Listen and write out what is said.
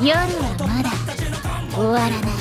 夜はまだ終わらない。